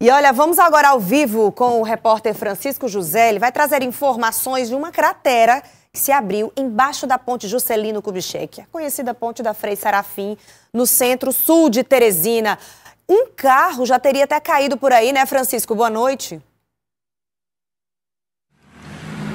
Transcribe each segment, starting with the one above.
E olha, vamos agora ao vivo com o repórter Francisco José. Ele vai trazer informações de uma cratera que se abriu embaixo da ponte Juscelino Kubitschek, a conhecida ponte da Frei Sarafim, no centro-sul de Teresina. Um carro já teria até caído por aí, né, Francisco? Boa noite.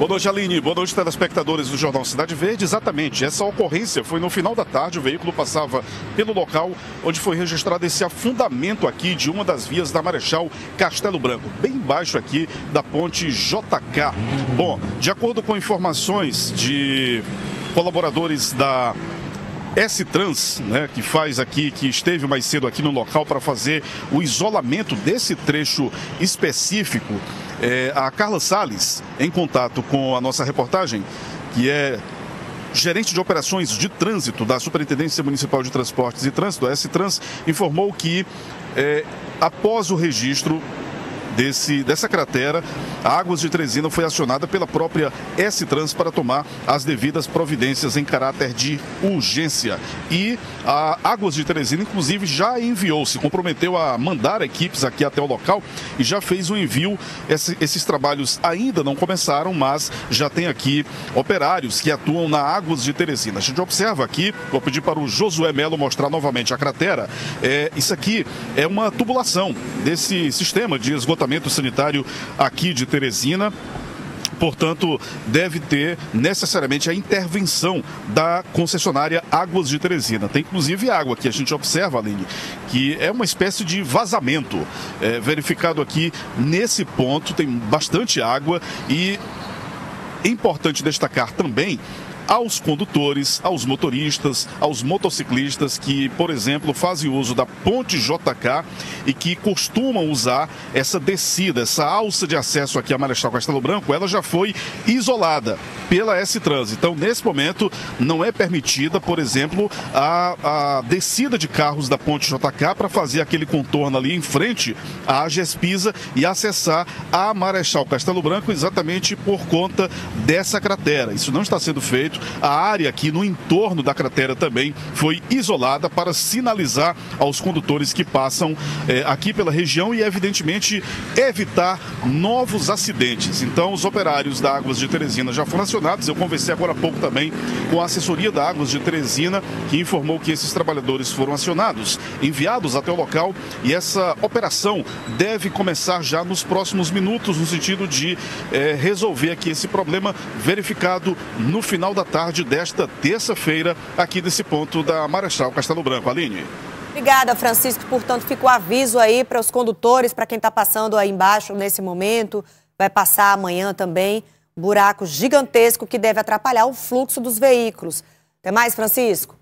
Boa noite, Aline. Boa noite, telespectadores do Jornal Cidade Verde. Exatamente, essa ocorrência foi no final da tarde. O veículo passava pelo local onde foi registrado esse afundamento aqui de uma das vias da Marechal Castelo Branco, bem embaixo aqui da ponte JK. Bom, de acordo com informações de colaboradores da S-Trans, né, que faz aqui, que esteve mais cedo aqui no local para fazer o isolamento desse trecho específico. É, a Carla Sales, em contato com a nossa reportagem, que é gerente de operações de trânsito da Superintendência Municipal de Transportes e Trânsito, a S-Trans, informou que é, após o registro desse, dessa cratera, a Águas de Teresina foi acionada pela própria S-Trans para tomar as devidas providências em caráter de urgência. E a Águas de Teresina, inclusive, já enviou, se comprometeu a mandar equipes aqui até o local e já fez o envio. Esse, esses trabalhos ainda não começaram, mas já tem aqui operários que atuam na Águas de Teresina. A gente observa aqui, vou pedir para o Josué Melo mostrar novamente a cratera. É, isso aqui é uma tubulação desse sistema de esgotamento esgotamento sanitário aqui de Teresina portanto, deve ter necessariamente a intervenção da concessionária Águas de Teresina. Tem inclusive água que a gente observa, Aline, que é uma espécie de vazamento é, verificado aqui nesse ponto. Tem bastante água e é importante destacar também aos condutores, aos motoristas, aos motociclistas que, por exemplo, fazem uso da ponte JK e que costumam usar essa descida, essa alça de acesso aqui a Marechal Castelo Branco, ela já foi isolada pela S-Trans. Então, nesse momento, não é permitida, por exemplo, a, a descida de carros da ponte JK para fazer aquele contorno ali em frente à Gespisa e acessar a Marechal Castelo Branco exatamente por conta dessa cratera. Isso não está sendo feito. A área aqui no entorno da cratera também foi isolada para sinalizar aos condutores que passam eh, aqui pela região e, evidentemente, evitar novos acidentes. Então, os operários da Águas de Teresina já foram acionados. Eu conversei agora há pouco também com a assessoria da Águas de Teresina, que informou que esses trabalhadores foram acionados, enviados até o local e essa operação deve começar já nos próximos minutos, no sentido de eh, resolver aqui esse problema verificado no final da tarde desta terça-feira, aqui desse ponto da Marechal Castelo Branco. Aline. Obrigada, Francisco. Portanto, fica o aviso aí para os condutores, para quem está passando aí embaixo nesse momento, vai passar amanhã também, buraco gigantesco que deve atrapalhar o fluxo dos veículos. Até mais, Francisco.